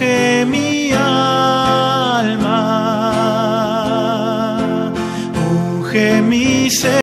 acoge mi alma, unge mi ser.